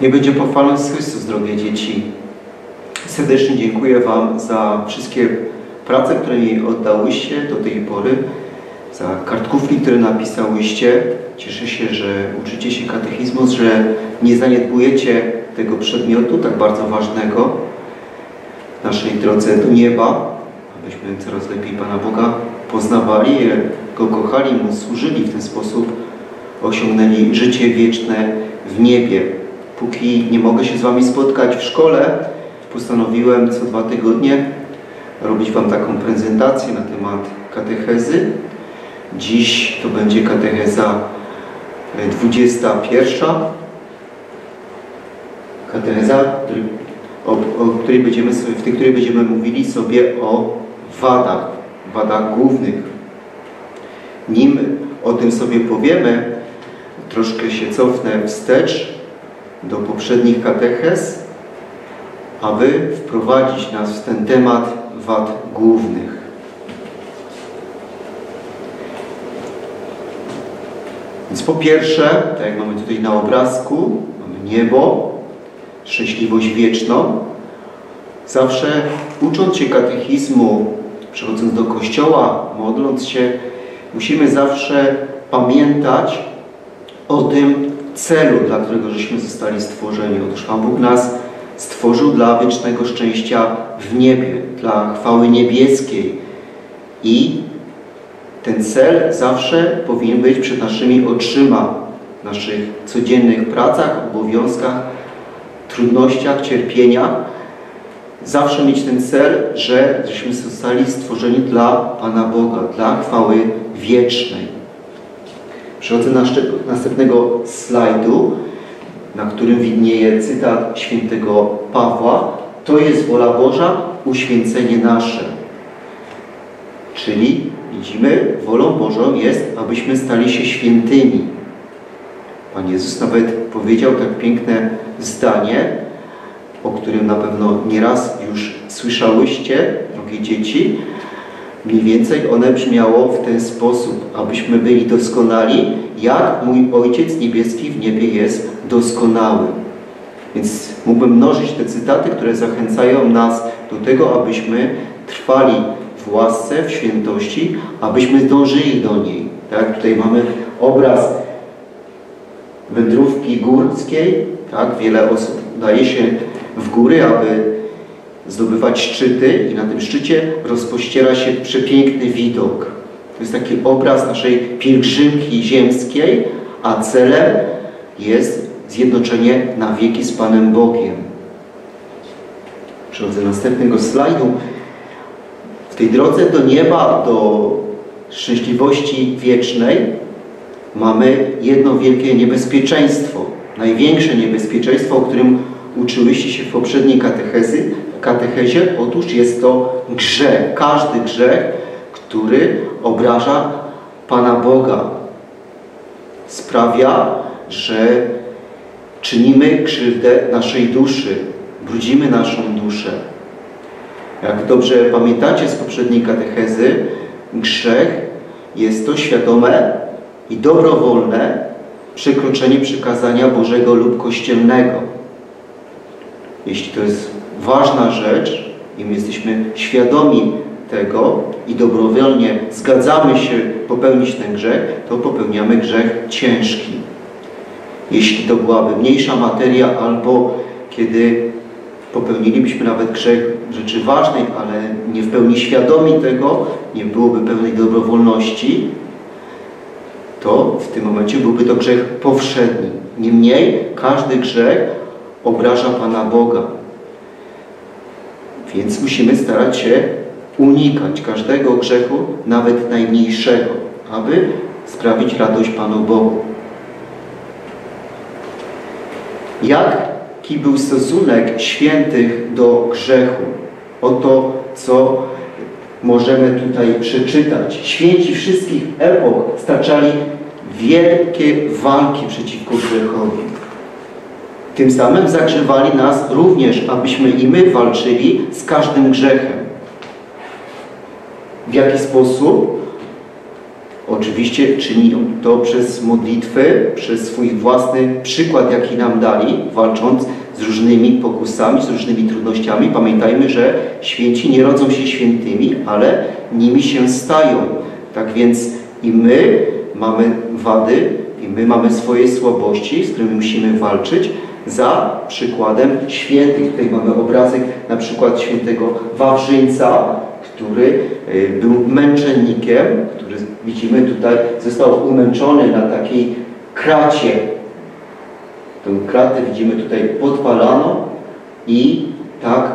Nie będzie pochwalony Chrystus, drogie dzieci. Serdecznie dziękuję Wam za wszystkie prace, które mi oddałyście do tej pory, za kartkówki, które napisałyście. Cieszę się, że uczycie się katechizmu, że nie zaniedbujecie tego przedmiotu tak bardzo ważnego w naszej drodze do nieba, abyśmy coraz lepiej Pana Boga poznawali, Go kochali, Mu służyli w ten sposób, osiągnęli życie wieczne w niebie. Póki nie mogę się z Wami spotkać w szkole, postanowiłem co dwa tygodnie robić Wam taką prezentację na temat katechezy. Dziś to będzie katecheza 21. Katecheza, o, o której będziemy w tej której będziemy mówili sobie o wadach, wadach głównych. Nim o tym sobie powiemy, troszkę się cofnę wstecz do poprzednich katechez, aby wprowadzić nas w ten temat wad głównych. Więc po pierwsze, tak jak mamy tutaj na obrazku, mamy niebo, szczęśliwość wieczną. Zawsze ucząc się katechizmu, przechodząc do kościoła, modląc się, musimy zawsze pamiętać o tym celu, dla którego żeśmy zostali stworzeni. Otóż Pan Bóg nas stworzył dla wiecznego szczęścia w niebie, dla chwały niebieskiej. I ten cel zawsze powinien być przed naszymi oczyma, w naszych codziennych pracach, obowiązkach, trudnościach, cierpieniach. Zawsze mieć ten cel, że żeśmy zostali stworzeni dla Pana Boga, dla chwały wiecznej. Przechodzę do następnego slajdu, na którym widnieje cytat świętego Pawła. To jest wola Boża, uświęcenie nasze. Czyli widzimy, wolą Bożą jest, abyśmy stali się świętymi. Pan Jezus nawet powiedział tak piękne zdanie, o którym na pewno nieraz już słyszałyście, drogie dzieci. Mniej więcej one brzmiało w ten sposób, abyśmy byli doskonali, jak mój Ojciec Niebieski w niebie jest doskonały. Więc mógłbym mnożyć te cytaty, które zachęcają nas do tego, abyśmy trwali w łasce, w świętości, abyśmy dążyli do niej. Tak? Tutaj mamy obraz wędrówki górskiej. Tak? Wiele osób daje się w góry, aby zdobywać szczyty i na tym szczycie rozpościera się przepiękny widok. To jest taki obraz naszej pielgrzymki ziemskiej, a celem jest zjednoczenie na wieki z Panem Bogiem. Przechodzę do następnego slajdu. W tej drodze do nieba, do szczęśliwości wiecznej mamy jedno wielkie niebezpieczeństwo. Największe niebezpieczeństwo, o którym uczyłyście się w poprzedniej katechezy, katechezie. Otóż jest to grzech. Każdy grzech, który obraża Pana Boga. Sprawia, że czynimy krzywdę naszej duszy, brudzimy naszą duszę. Jak dobrze pamiętacie z poprzedniej katechezy, grzech jest to świadome i dobrowolne przekroczenie przykazania Bożego lub kościelnego. Jeśli to jest ważna rzecz i my jesteśmy świadomi tego i dobrowolnie zgadzamy się popełnić ten grzech, to popełniamy grzech ciężki. Jeśli to byłaby mniejsza materia albo kiedy popełnilibyśmy nawet grzech rzeczy ważnej, ale nie w pełni świadomi tego, nie byłoby pewnej dobrowolności, to w tym momencie byłby to grzech powszedni. Niemniej każdy grzech obraża Pana Boga. Więc musimy starać się unikać każdego grzechu, nawet najmniejszego, aby sprawić radość Panu Bogu. Jaki był stosunek świętych do grzechu? Oto, co możemy tutaj przeczytać. Święci wszystkich epok staczali wielkie walki przeciwko grzechowi. Tym samym zagrzewali nas również, abyśmy i my walczyli z każdym grzechem. W jaki sposób? Oczywiście czyni to przez modlitwy, przez swój własny przykład, jaki nam dali, walcząc z różnymi pokusami, z różnymi trudnościami. Pamiętajmy, że święci nie rodzą się świętymi, ale nimi się stają. Tak więc i my mamy wady, i my mamy swoje słabości, z którymi musimy walczyć za przykładem świętych. Tutaj mamy obrazek na przykład świętego Wawrzyńca, który y, był męczennikiem, który widzimy tutaj został umęczony na takiej kracie. Tę kratę widzimy tutaj podpalano i tak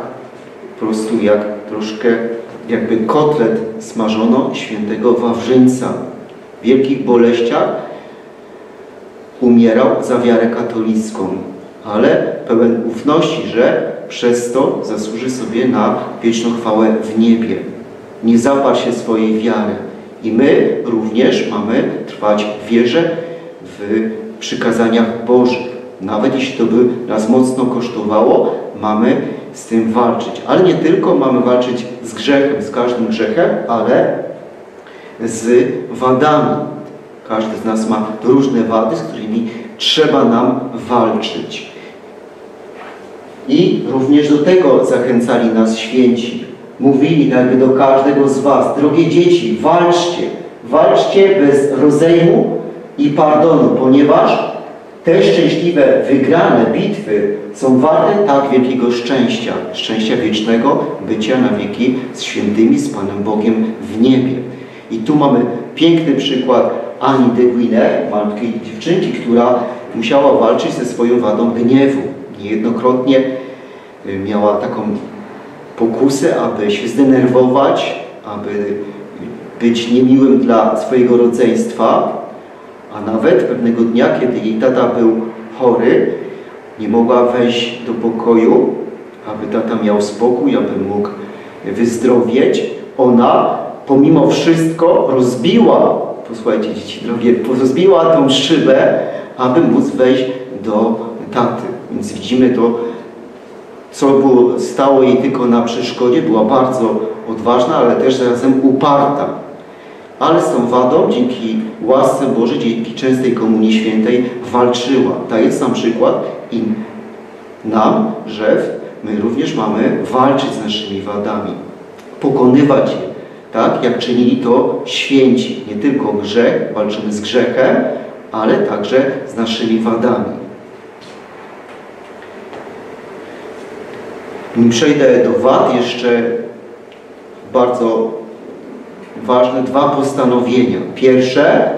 po prostu jak troszkę jakby kotlet smażono świętego Wawrzyńca. W wielkich boleściach umierał za wiarę katolicką, ale pełen ufności, że przez to zasłuży sobie na wieczną chwałę w niebie. Nie zaparł się swojej wiary. I my również mamy trwać w wierze, w przykazaniach Bożych. Nawet jeśli to by nas mocno kosztowało, mamy z tym walczyć. Ale nie tylko mamy walczyć z grzechem, z każdym grzechem, ale z wadami. Każdy z nas ma różne wady, z którymi trzeba nam walczyć. I również do tego zachęcali nas święci. Mówili jakby do każdego z was, drogie dzieci, walczcie, walczcie bez rozejmu i pardonu, ponieważ te szczęśliwe, wygrane bitwy są warte tak wielkiego szczęścia, szczęścia wiecznego, bycia na wieki z świętymi, z Panem Bogiem w niebie. I tu mamy piękny przykład Ani de Guinée, malutkiej dziewczynki, która musiała walczyć ze swoją wadą gniewu. Niejednokrotnie y, miała taką pokusę, aby się zdenerwować, aby być niemiłym dla swojego rodzeństwa, a nawet pewnego dnia, kiedy jej tata był chory, nie mogła wejść do pokoju, aby tata miał spokój, aby mógł wyzdrowieć. Ona pomimo wszystko rozbiła, posłuchajcie dzieci drogie, rozbiła tą szybę, aby móc wejść do taty. Więc widzimy to, co było, stało jej tylko na przeszkodzie. Była bardzo odważna, ale też zarazem uparta. Ale z tą wadą, dzięki łasce Bożej, dzięki częstej Komunii Świętej walczyła. Dając nam przykład i nam, że my również mamy walczyć z naszymi wadami. Pokonywać je, tak jak czynili to święci. Nie tylko grzech, walczymy z grzechem, ale także z naszymi wadami. Nim przejdę do wad, jeszcze bardzo ważne dwa postanowienia. Pierwsze,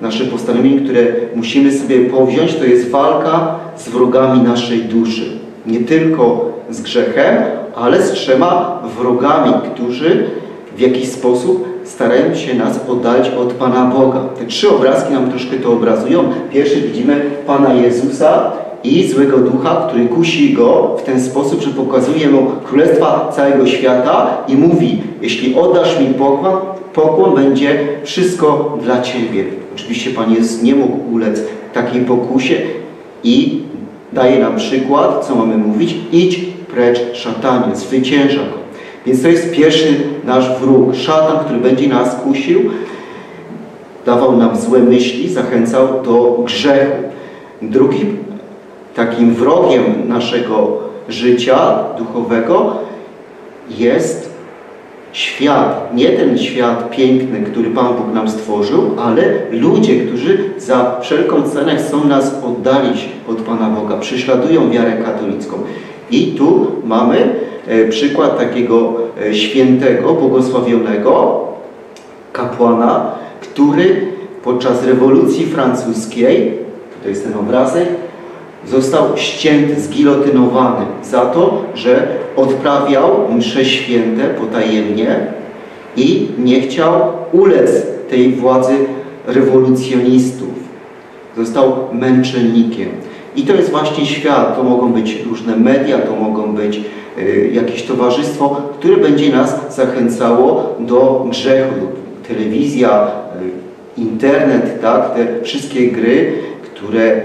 nasze postanowienie, które musimy sobie powziąć, to jest walka z wrogami naszej duszy. Nie tylko z grzechem, ale z trzema wrogami, którzy w jakiś sposób starają się nas oddalić od Pana Boga. Te trzy obrazki nam troszkę to obrazują. Pierwszy widzimy Pana Jezusa i złego ducha, który kusi go w ten sposób, że pokazuje mu królestwa całego świata i mówi, jeśli oddasz mi pokłon, pokłon będzie wszystko dla Ciebie. Oczywiście Pan Jezus nie mógł ulec takiej pokusie i daje nam przykład, co mamy mówić. Idź precz szatanie, zwycięża go. Więc to jest pierwszy nasz wróg, szatan, który będzie nas kusił, dawał nam złe myśli, zachęcał do grzechu. Drugi takim wrogiem naszego życia duchowego jest świat. Nie ten świat piękny, który Pan Bóg nam stworzył, ale ludzie, którzy za wszelką cenę chcą nas oddalić od Pana Boga, prześladują wiarę katolicką. I tu mamy e, przykład takiego e, świętego, błogosławionego kapłana, który podczas rewolucji francuskiej, to jest ten obrazek, został ścięty, zgilotynowany za to, że odprawiał msze święte potajemnie i nie chciał ulec tej władzy rewolucjonistów. Został męczennikiem. I to jest właśnie świat. To mogą być różne media, to mogą być y, jakieś towarzystwo, które będzie nas zachęcało do grzechu. Telewizja, y, internet, tak? te wszystkie gry, które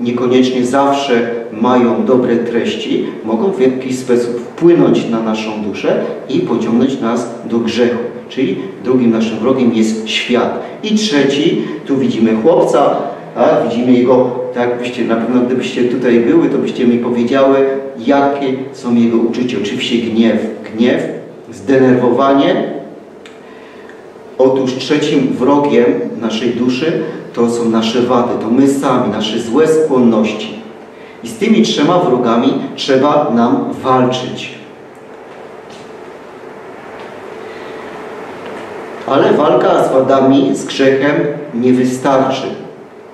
niekoniecznie zawsze mają dobre treści, mogą w jakiś sposób wpłynąć na naszą duszę i pociągnąć nas do grzechu. Czyli drugim naszym wrogiem jest świat. I trzeci, tu widzimy chłopca, a widzimy jego, tak byście na pewno gdybyście tutaj były, to byście mi powiedziały, jakie są jego uczucia. Oczywiście gniew, gniew, zdenerwowanie. Otóż trzecim wrogiem naszej duszy to są nasze wady, to my sami, nasze złe skłonności. I z tymi trzema wrogami trzeba nam walczyć. Ale walka z wadami, z grzechem nie wystarczy.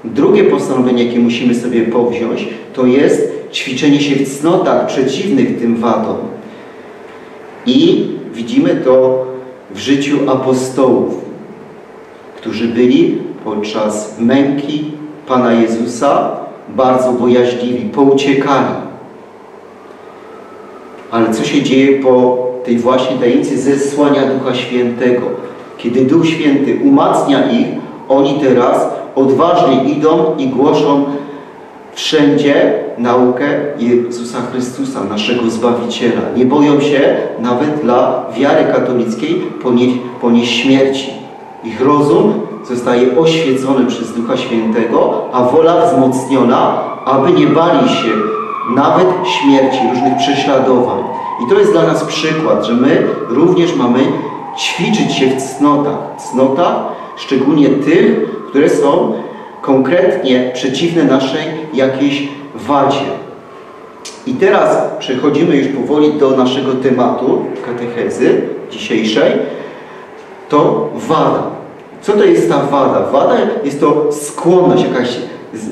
Drugie postanowienie, jakie musimy sobie powziąć, to jest ćwiczenie się w cnotach przeciwnych tym wadom. I widzimy to w życiu apostołów, którzy byli podczas męki Pana Jezusa bardzo bojaźliwi, pouciekali. Ale co się dzieje po tej właśnie tajemnicy zesłania Ducha Świętego? Kiedy Duch Święty umacnia ich, oni teraz odważnie idą i głoszą wszędzie naukę Jezusa Chrystusa, naszego Zbawiciela. Nie boją się nawet dla wiary katolickiej ponieść, ponieść śmierci. Ich rozum zostaje oświecony przez Ducha Świętego, a wola wzmocniona, aby nie bali się nawet śmierci, różnych prześladowań. I to jest dla nas przykład, że my również mamy ćwiczyć się w cnotach. Cnotach, szczególnie tych, które są konkretnie przeciwne naszej jakiejś wadzie. I teraz przechodzimy już powoli do naszego tematu katechezy dzisiejszej. To wada. Co to jest ta wada? Wada jest to skłonność, jakaś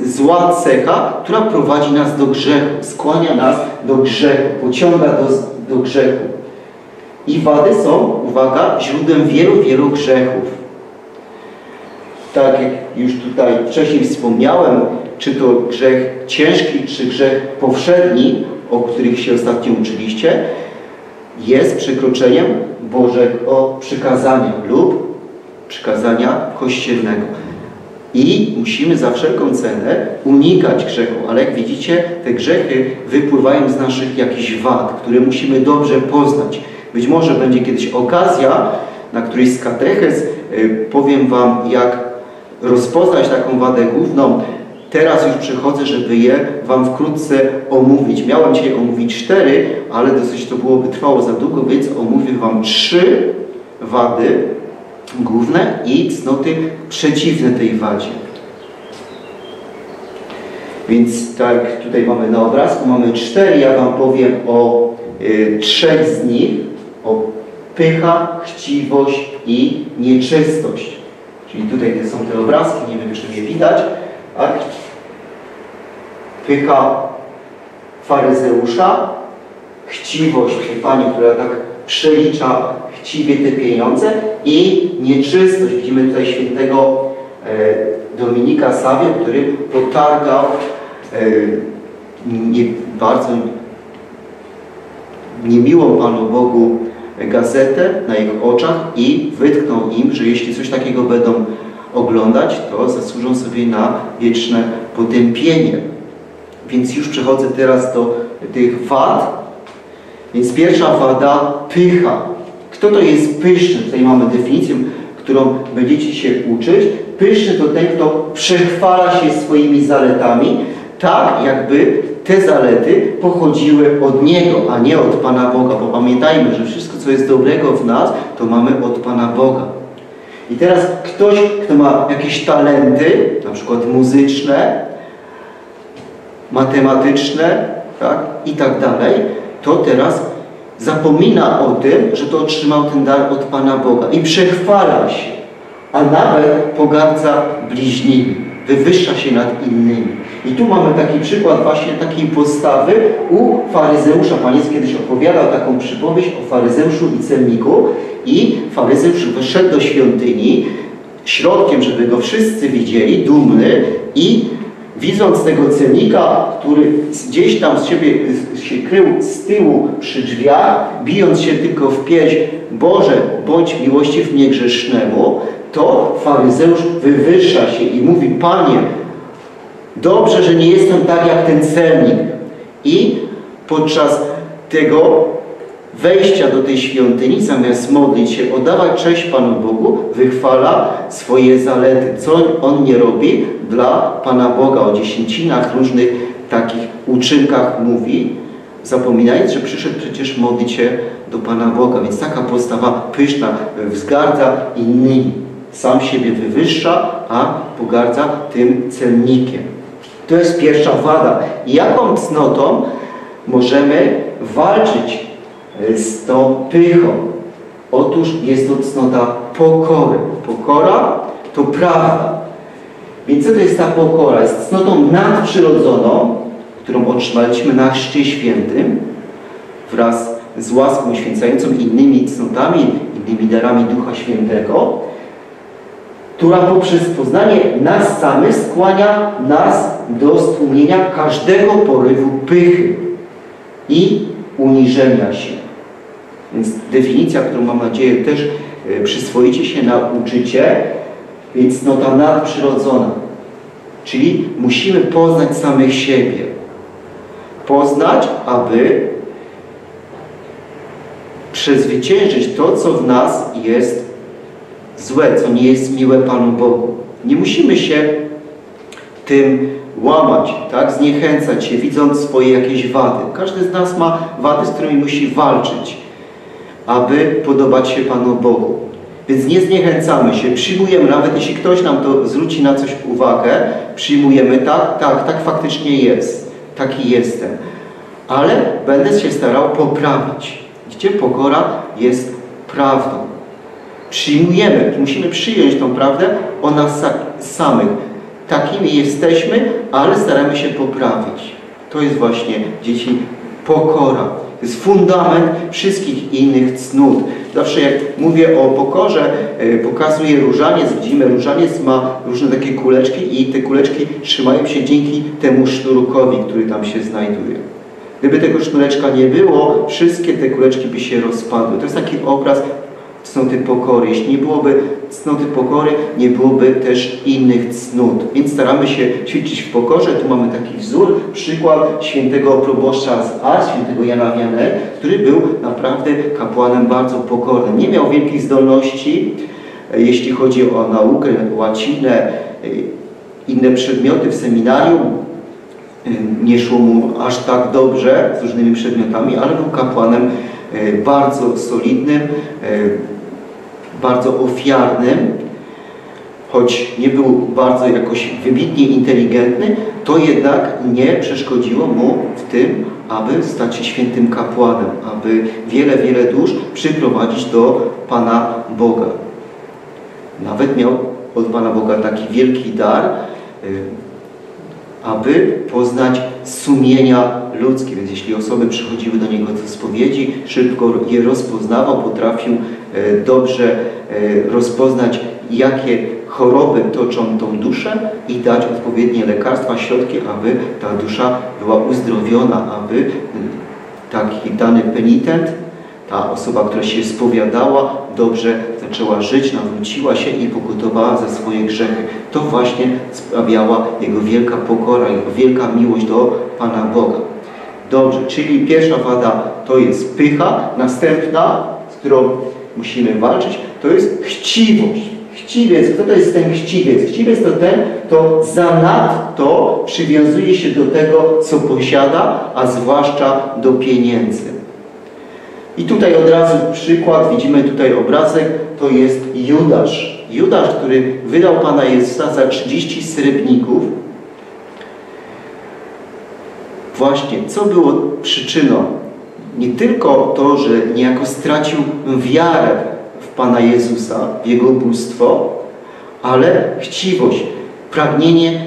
zła cecha, która prowadzi nas do grzechu, skłania nas do grzechu, pociąga do, do grzechu. I wady są, uwaga, źródłem wielu, wielu grzechów. Tak jak już tutaj wcześniej wspomniałem, czy to grzech ciężki, czy grzech powszedni, o których się ostatnio uczyliście, jest przekroczeniem Bożego przykazania lub przykazania kościelnego. I musimy za wszelką cenę unikać grzechu, ale jak widzicie, te grzechy wypływają z naszych jakichś wad, które musimy dobrze poznać. Być może będzie kiedyś okazja, na którejś z katechez y, powiem Wam, jak rozpoznać taką wadę główną. Teraz już przychodzę, żeby je Wam wkrótce omówić. Miałem dzisiaj omówić cztery, ale dosyć to byłoby trwało za długo, więc omówię Wam trzy wady główne i cnoty przeciwne tej wadzie. Więc tak, tutaj mamy na obrazku, mamy cztery, ja Wam powiem o y, trzech z nich, o pycha, chciwość i nieczystość. Czyli tutaj są te obrazki, nie wiem, czy je widać. Tak? Pycha faryzeusza, chciwość tej pani, która tak przelicza chciwie te pieniądze i nieczystość. Widzimy tutaj świętego e, Dominika Sawię, który potargał e, nie, bardzo niemiłą Panu Bogu gazetę na jego oczach i wytknął im, że jeśli coś takiego będą oglądać, to zasłużą sobie na wieczne potępienie. Więc już przechodzę teraz do tych wad. Więc pierwsza wada, pycha. Kto to jest pyszny? Tutaj mamy definicję, którą będziecie się uczyć. Pyszny to ten, kto przechwala się swoimi zaletami, tak jakby te zalety pochodziły od Niego, a nie od Pana Boga. Bo pamiętajmy, że wszystko, co jest dobrego w nas, to mamy od Pana Boga. I teraz ktoś, kto ma jakieś talenty, na przykład muzyczne, matematyczne, tak, i tak dalej, to teraz zapomina o tym, że to otrzymał ten dar od Pana Boga i przechwala się, a nawet pogardza bliźnimi, wywyższa się nad innymi. I tu mamy taki przykład właśnie takiej postawy u faryzeusza. Pan Jezus kiedyś opowiadał taką przypowieść o faryzeuszu i celniku i faryzeusz wyszedł do świątyni środkiem, żeby go wszyscy widzieli, dumny i widząc tego celnika, który gdzieś tam z siebie się krył z tyłu przy drzwiach, bijąc się tylko w pierś, Boże, bądź miłościw mnie grzesznemu, to faryzeusz wywyższa się i mówi, Panie, Dobrze, że nie jestem tak jak ten celnik. I podczas tego wejścia do tej świątyni, zamiast modlić się, oddawać cześć Panu Bogu, wychwala swoje zalety. Co On nie robi dla Pana Boga. O dziesięcinach różnych takich uczynkach mówi, zapominając, że przyszedł przecież modlić się do Pana Boga. Więc taka postawa pyszna wzgardza innymi. Sam siebie wywyższa, a pogardza tym celnikiem. To jest pierwsza wada. Jaką cnotą możemy walczyć z tą pychą? Otóż jest to cnota pokory. Pokora to prawda. Więc co to jest ta pokora? Jest cnotą nadprzyrodzoną, którą otrzymaliśmy na Chrzcie Świętym wraz z łaską święcającą innymi cnotami, innymi darami Ducha Świętego, która poprzez poznanie nas samych skłania nas do stłumienia każdego porywu pychy i uniżenia się. Więc definicja, którą mam nadzieję też e, przyswoicie się, nauczycie, więc no ta nadprzyrodzona. Czyli musimy poznać samych siebie. Poznać, aby przezwyciężyć to, co w nas jest złe, co nie jest miłe Panu Bogu. Nie musimy się tym łamać, tak? zniechęcać się, widząc swoje jakieś wady. Każdy z nas ma wady, z którymi musi walczyć, aby podobać się Panu Bogu. Więc nie zniechęcamy się, przyjmujemy, nawet jeśli ktoś nam to zwróci na coś uwagę, przyjmujemy tak, tak, tak faktycznie jest, taki jestem. Ale będę się starał poprawić. Gdzie pokora jest prawdą przyjmujemy, musimy przyjąć tą prawdę o nas samych. Takimi jesteśmy, ale staramy się poprawić. To jest właśnie, dzieci, pokora. To jest fundament wszystkich innych cnót. Zawsze jak mówię o pokorze, e, pokazuję różaniec. Widzimy, różaniec ma różne takie kuleczki i te kuleczki trzymają się dzięki temu sznurkowi, który tam się znajduje. Gdyby tego sznureczka nie było, wszystkie te kuleczki by się rozpadły. To jest taki obraz cnoty pokory. Jeśli nie byłoby cnoty pokory, nie byłoby też innych cnót. Więc staramy się ćwiczyć w pokorze. Tu mamy taki wzór, przykład świętego proboszcza z Ars, świętego Jana Wianel, który był naprawdę kapłanem bardzo pokornym. Nie miał wielkich zdolności, e, jeśli chodzi o naukę, łacinę, e, inne przedmioty w seminarium. E, nie szło mu aż tak dobrze z różnymi przedmiotami, ale był kapłanem bardzo solidnym, bardzo ofiarnym, choć nie był bardzo jakoś wybitnie inteligentny, to jednak nie przeszkodziło mu w tym, aby stać się świętym kapłanem, aby wiele, wiele dusz przyprowadzić do Pana Boga. Nawet miał od Pana Boga taki wielki dar, y, aby poznać sumienia ludzkie. Więc jeśli osoby przychodziły do Niego do spowiedzi, szybko je rozpoznawał, potrafił dobrze e, rozpoznać, jakie choroby toczą tą duszę i dać odpowiednie lekarstwa, środki, aby ta dusza była uzdrowiona, aby taki dany penitent, ta osoba, która się spowiadała, dobrze zaczęła żyć, nawróciła się i pokutowała za swoje grzechy. To właśnie sprawiała Jego wielka pokora, Jego wielka miłość do Pana Boga. Dobrze, czyli pierwsza wada to jest pycha, następna, z którą musimy walczyć, to jest chciwość. Chciwiec, kto to jest ten chciwiec? Chciwiec to ten, kto zanadto przywiązuje się do tego, co posiada, a zwłaszcza do pieniędzy. I tutaj od razu przykład, widzimy tutaj obrazek, to jest Judasz. Judasz, który wydał Pana Jezusa za 30 srebrników, właśnie, co było przyczyną? Nie tylko to, że niejako stracił wiarę w Pana Jezusa, w Jego bóstwo, ale chciwość, pragnienie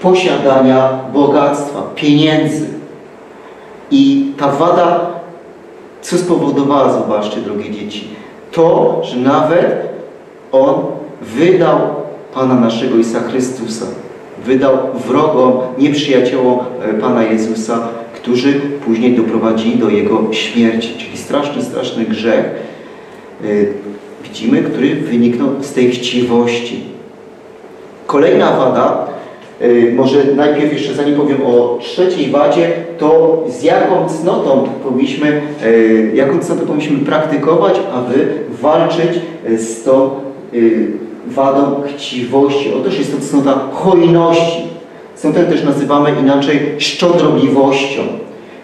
posiadania bogactwa, pieniędzy. I ta wada, co spowodowała, zobaczcie, drogie dzieci, to, że nawet on wydał Pana naszego Isa Chrystusa wydał wrogom, nieprzyjaciołom e, Pana Jezusa, którzy później doprowadzili do Jego śmierci. Czyli straszny, straszny grzech, e, widzimy, który wyniknął z tej chciwości. Kolejna wada Y, Może najpierw jeszcze zanim powiem o trzeciej wadzie, to z jaką cnotą powinniśmy, y, jaką cnotą powinniśmy praktykować, aby walczyć y, z tą y, wadą chciwości. Otóż jest to cnota hojności. Cnotę też nazywamy inaczej szczodrobliwością.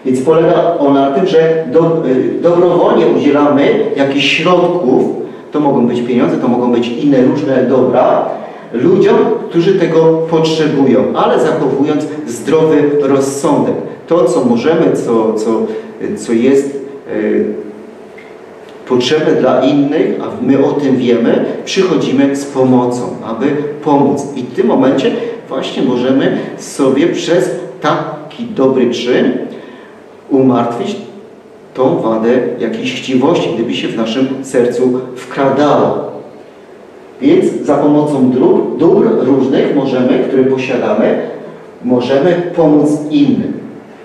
Więc polega ona na tym, że do, y, dobrowolnie udzielamy jakichś środków, to mogą być pieniądze, to mogą być inne różne dobra, ludziom, którzy tego potrzebują, ale zachowując zdrowy rozsądek. To, co możemy, co, co, co jest y, potrzebne dla innych, a my o tym wiemy, przychodzimy z pomocą, aby pomóc. I w tym momencie właśnie możemy sobie przez taki dobry czyn umartwić tą wadę jakiejś chciwości, gdyby się w naszym sercu wkradała. Więc za pomocą dróg, dóbr różnych możemy, które posiadamy, możemy pomóc innym.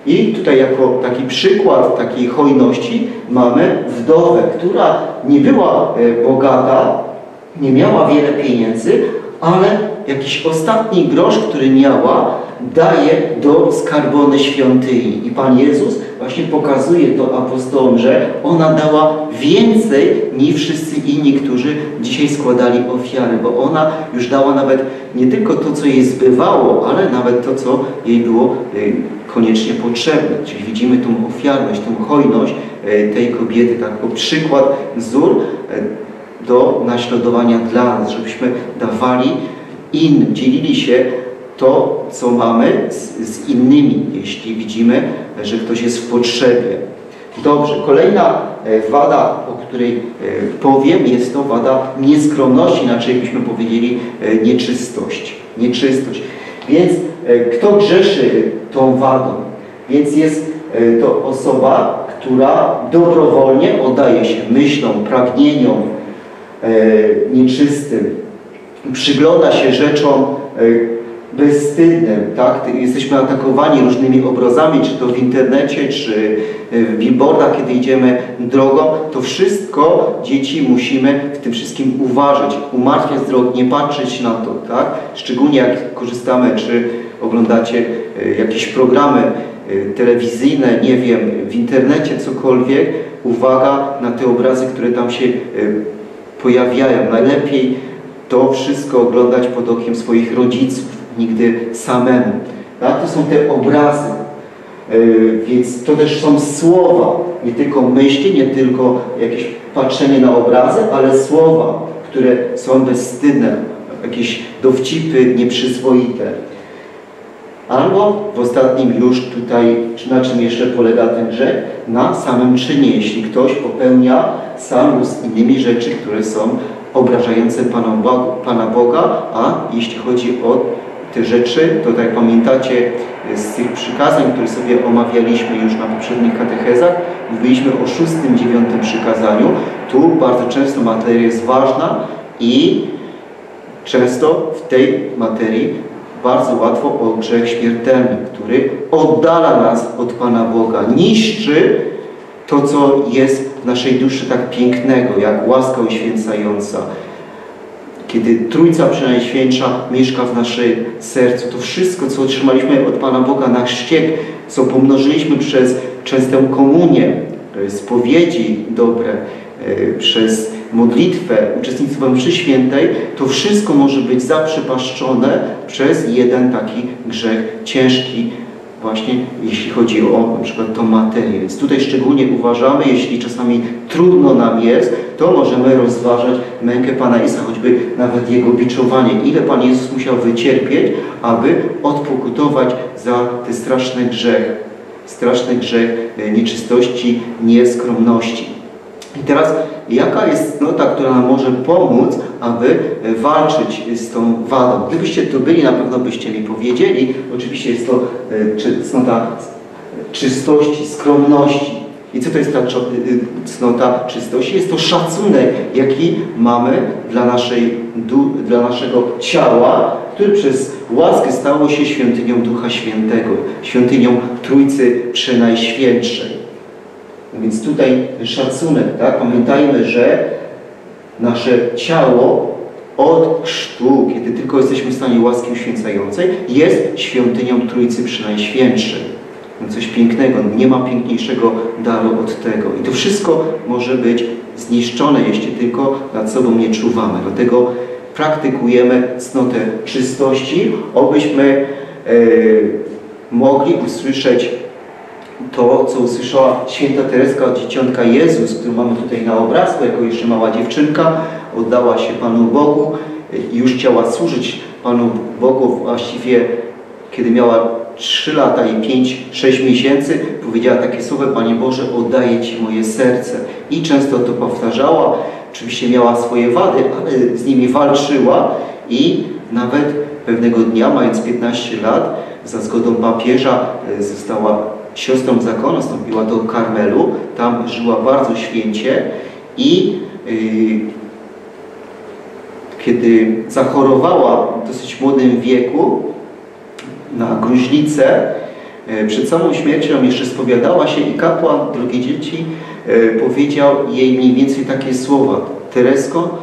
I tutaj jako taki przykład takiej hojności mamy wdowę, która nie była e, bogata, nie miała wiele pieniędzy, ale jakiś ostatni grosz, który miała, daje do skarbony świątyni. I Pan Jezus właśnie pokazuje to apostołom, że ona dała więcej niż wszyscy inni, którzy dzisiaj składali ofiary, bo ona już dała nawet nie tylko to, co jej zbywało, ale nawet to, co jej było y, koniecznie potrzebne. Czyli widzimy tą ofiarność, tą hojność y, tej kobiety, tak, jako przykład, wzór y, do naśladowania dla nas, żebyśmy dawali innym, dzielili się to, co mamy z, z, innymi, jeśli widzimy, że ktoś jest w potrzebie. Dobrze, kolejna wada, o której powiem, jest to wada nieskromności, inaczej byśmy powiedzieli nieczystość. Nieczystość. Więc kto grzeszy tą wadą? Więc jest to osoba, która dobrowolnie oddaje się myślom, pragnieniom nieczystym, przygląda się rzeczom bezstydnym, tak? Jesteśmy atakowani różnymi obrazami, czy to w internecie, czy w billboardach, kiedy idziemy drogą, to wszystko dzieci musimy w tym wszystkim uważać, umartwiać wzrok, nie patrzeć na to, tak? Szczególnie jak korzystamy, czy oglądacie jakieś programy telewizyjne, nie wiem, w internecie, cokolwiek, uwaga na te obrazy, które tam się pojawiają. Najlepiej to wszystko oglądać pod okiem swoich rodziców, nigdy samemu. Tak? To są te obrazy, yy, więc to też są słowa, nie tylko myśli, nie tylko jakieś patrzenie na obrazy, ale słowa, które są bezstydne, jakieś dowcipy nieprzyzwoite. Albo w ostatnim już tutaj, na czym jeszcze polega ten grzech? Na samym czynie, jeśli ktoś popełnia sam z innymi rzeczy, które są obrażające Pana Boga, Pana Boga, a jeśli chodzi o te rzeczy, to tak pamiętacie z tych przykazań, które sobie omawialiśmy już na poprzednich katechezach, mówiliśmy o szóstym, dziewiątym przykazaniu. Tu bardzo często materia jest ważna i często w tej materii bardzo łatwo o grzech śmiertelny, który oddala nas od Pana Boga, niszczy to, co jest w naszej duszy tak pięknego, jak łaska uświęcająca. Kiedy Trójca Przenajświętsza mieszka w naszym sercu, to wszystko, co otrzymaliśmy od Pana Boga na chrzcie, co pomnożyliśmy przez częstą komunię, spowiedzi dobre, przez modlitwę, uczestnictwo mszy świętej, to wszystko może być zaprzepaszczone przez jeden taki grzech ciężki, właśnie jeśli chodzi o na przykład tą materię. Więc tutaj szczególnie uważamy, jeśli czasami trudno nam jest, to możemy rozważać mękę Pana Jezusa, choćby nawet Jego biczowanie. Ile Pan Jezus musiał wycierpieć, aby odpokutować za ten straszny grzech, straszny grzech nieczystości, nieskromności. I teraz jaka jest cnota, która nam może pomóc, aby walczyć z tą wadą? Gdybyście tu byli, na pewno byście mi powiedzieli. Oczywiście jest to cnota czystości, skromności. I co to jest ta cnota czystości? Jest to szacunek, jaki mamy dla, naszej, dla naszego ciała, który przez łaskę stało się świątynią Ducha Świętego, świątynią Trójcy Przenajświętszej. Więc tutaj szacunek, tak? Pamiętajmy, że nasze ciało od chrztu, kiedy tylko jesteśmy w stanie łaski uświęcającej, jest świątynią Trójcy Przynajświętszej. Coś pięknego, nie ma piękniejszego daru od tego. I to wszystko może być zniszczone, jeśli tylko nad sobą nie czuwamy. Dlatego praktykujemy cnotę czystości, obyśmy e, mogli usłyszeć to, co usłyszała święta Tereska od Dzieciątka Jezus, którą mamy tutaj na obrazku, jako jeszcze mała dziewczynka, oddała się Panu Bogu i już chciała służyć Panu Bogu właściwie, kiedy miała 3 lata i 5-6 miesięcy, powiedziała takie słowa, Panie Boże, oddaję Ci moje serce. I często to powtarzała, oczywiście miała swoje wady, ale z nimi walczyła i nawet pewnego dnia, mając 15 lat, za zgodą papieża e, została siostrą zakonu, wstąpiła do Karmelu, tam żyła bardzo święcie i yy, kiedy zachorowała w dosyć młodym wieku na gruźlicę, yy, przed samą śmiercią jeszcze spowiadała się i kapłan, drogie dzieci, yy, powiedział jej mniej więcej takie słowa. Teresko,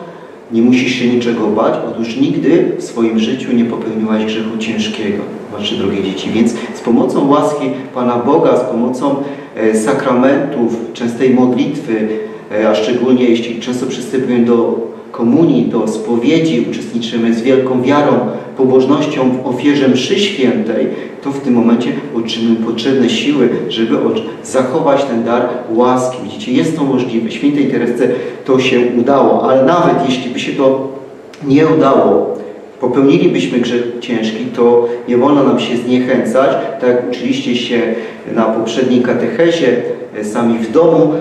nie musisz się niczego bać, otóż nigdy w swoim życiu nie popełniłaś grzechu ciężkiego, wasze drogie dzieci. Więc pomocą łaski Pana Boga, z pomocą e, sakramentów, częstej modlitwy, e, a szczególnie jeśli często przystępujemy do komunii, do spowiedzi, uczestniczymy z wielką wiarą, pobożnością w ofierze mszy świętej, to w tym momencie otrzymujemy potrzebne siły, żeby zachować ten dar łaski. Widzicie, jest to możliwe. Świętej Teresce to się udało, ale nawet jeśli by się to nie udało, popełnilibyśmy grzech ciężki, to nie wolno nam się zniechęcać, tak jak uczyliście się na poprzedniej katechezie, e, sami w domu,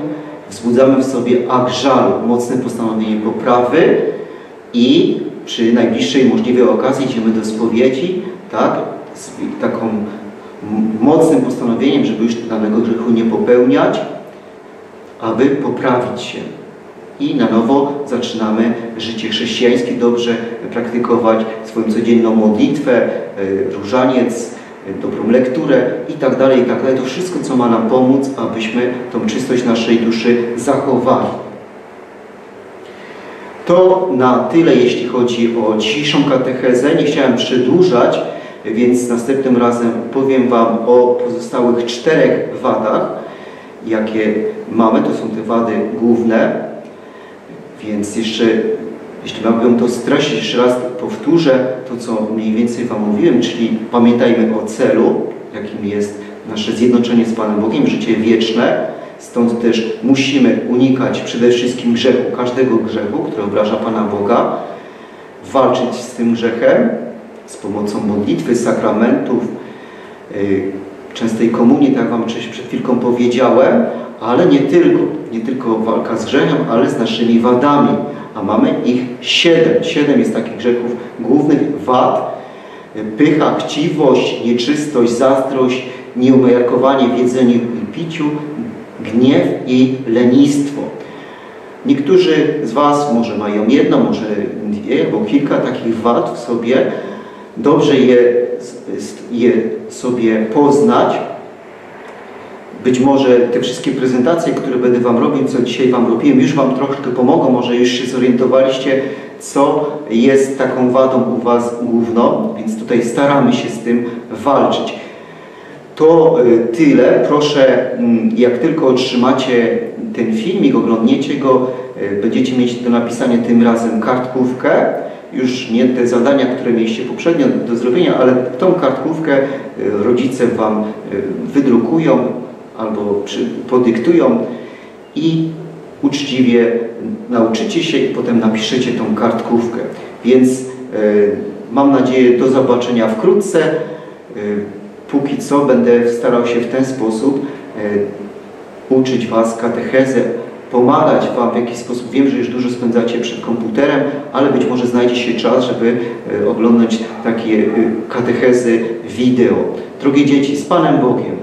wzbudzamy w sobie akt żalu, mocne postanowienie poprawy i przy najbliższej możliwej okazji idziemy do spowiedzi, tak, z taką mocnym postanowieniem, żeby już danego grzechu nie popełniać, aby poprawić się. I na nowo zaczynamy życie chrześcijańskie dobrze praktykować, swoją codzienną modlitwę, e, różaniec, e, dobrą lekturę i tak dalej, i tak dalej. To wszystko, co ma nam pomóc, abyśmy tą czystość naszej duszy zachowali. To na tyle, jeśli chodzi o dzisiejszą katechezę. Nie chciałem przedłużać, więc następnym razem powiem Wam o pozostałych czterech wadach, jakie mamy. To są te wady główne. Więc jeszcze, jeśli miałbym to streścić, jeszcze raz powtórzę to, co mniej więcej Wam mówiłem, czyli pamiętajmy o celu, jakim jest nasze zjednoczenie z Panem Bogiem, życie wieczne. Stąd też musimy unikać przede wszystkim grzechu, każdego grzechu, który obraża Pana Boga, walczyć z tym grzechem z pomocą modlitwy, sakramentów, yy, częstej komunii, tak jak Wam przed chwilką powiedziałem, ale nie tylko, nie tylko walka z grzechem, ale z naszymi wadami, a mamy ich siedem. Siedem jest takich grzechów głównych wad. Pycha, chciwość, nieczystość, zazdrość, nieumiarkowanie w jedzeniu i piciu, gniew i lenistwo. Niektórzy z Was może mają jedno, może dwie, albo kilka takich wad w sobie. Dobrze je, je sobie poznać, być może te wszystkie prezentacje, które będę Wam robił, co dzisiaj Wam robiłem, już Wam troszkę pomogą, może już się zorientowaliście, co jest taką wadą u Was główną, więc tutaj staramy się z tym walczyć. To y, tyle. Proszę, mm, jak tylko otrzymacie ten filmik, oglądniecie go, y, będziecie mieć do napisania tym razem kartkówkę, już nie te zadania, które mieliście poprzednio do zrobienia, ale tą kartkówkę y, rodzice Wam wydrukują, albo przy, podyktują i uczciwie nauczycie się i potem napiszecie tą kartkówkę. Więc y, mam nadzieję do zobaczenia wkrótce. Y, póki co będę starał się w ten sposób y, uczyć Was katechezy, pomagać Wam w jakiś sposób. Wiem, że już dużo spędzacie przed komputerem, ale być może znajdzie się czas, żeby oglądać takie katechezy wideo. Drogie dzieci, z Panem Bogiem.